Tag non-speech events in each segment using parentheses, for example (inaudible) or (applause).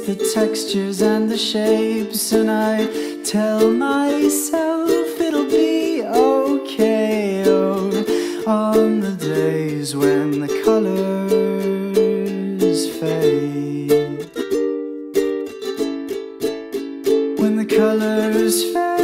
the textures and the shapes, and I tell myself it'll be okay. Oh, on the days when the colors fade, when the colors fade,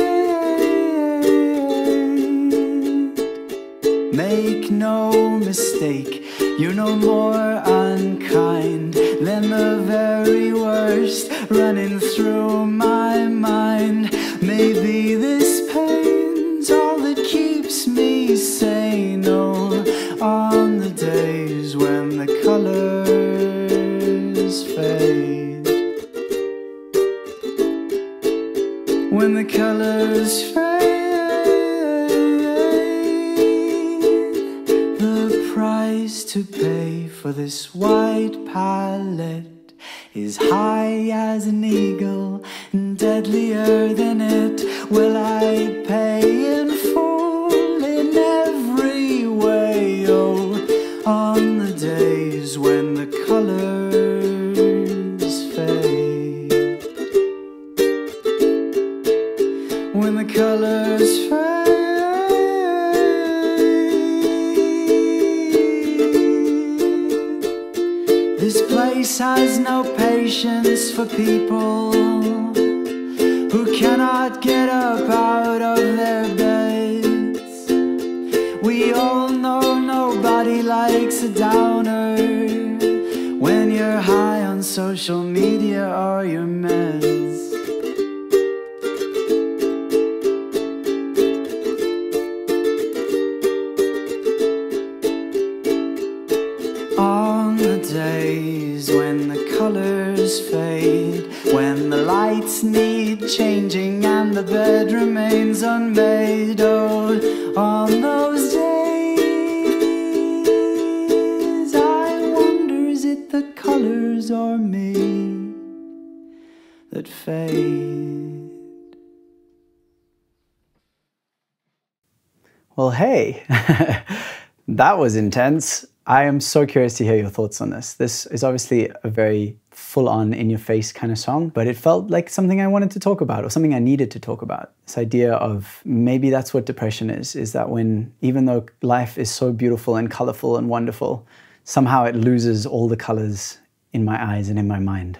make no mistake, you're no more unkind than the very worst running through my mind. Maybe this pain's all that keeps me sane. Oh, on the days when the colors fade, when the colors fade, price to pay for this white palette is high as an eagle and deadlier than it. Will I pay in full in every way? Oh, on the days when the colors fade, when the colors fade. Place has no patience for people who cannot get up out of their beds. We all know nobody likes a downer when you're high on social media or your meds. When the colors fade, when the lights need changing and the bed remains unmade. Oh, on those days, I wonder is it the colors or me that fade? Well, hey, (laughs) that was intense. I am so curious to hear your thoughts on this. This is obviously a very full on, in your face kind of song, but it felt like something I wanted to talk about or something I needed to talk about. This idea of maybe that's what depression is is that when, even though life is so beautiful and colorful and wonderful, somehow it loses all the colors in my eyes and in my mind.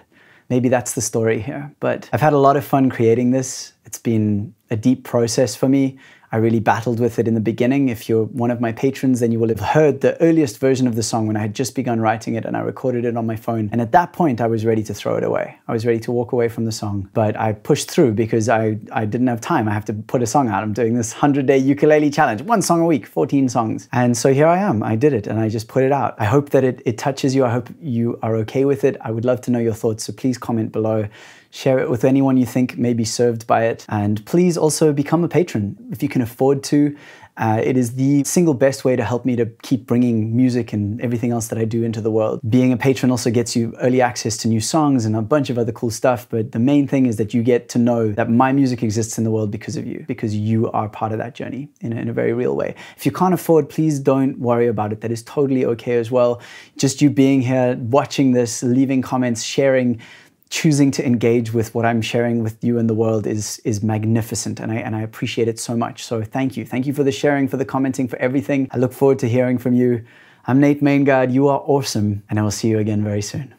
Maybe that's the story here. But I've had a lot of fun creating this. It's been a deep process for me. I really battled with it in the beginning. If you're one of my patrons, then you will have heard the earliest version of the song when I had just begun writing it and I recorded it on my phone. And at that point, I was ready to throw it away. I was ready to walk away from the song. But I pushed through because I, I didn't have time. I have to put a song out. I'm doing this 100 day ukulele challenge, one song a week, 14 songs. And so here I am. I did it and I just put it out. I hope that it, it touches you. I hope you are okay with it. I would love to know your thoughts. So please comment below. Share it with anyone you think may be served by it. And please also become a patron if you can afford to. Uh, it is the single best way to help me to keep bringing music and everything else that I do into the world. Being a patron also gets you early access to new songs and a bunch of other cool stuff. But the main thing is that you get to know that my music exists in the world because of you, because you are part of that journey in a, in a very real way. If you can't afford, please don't worry about it. That is totally okay as well. Just you being here, watching this, leaving comments, sharing choosing to engage with what I'm sharing with you and the world is is magnificent and I and I appreciate it so much. So thank you. Thank you for the sharing, for the commenting, for everything. I look forward to hearing from you. I'm Nate Maingard. You are awesome and I will see you again very soon.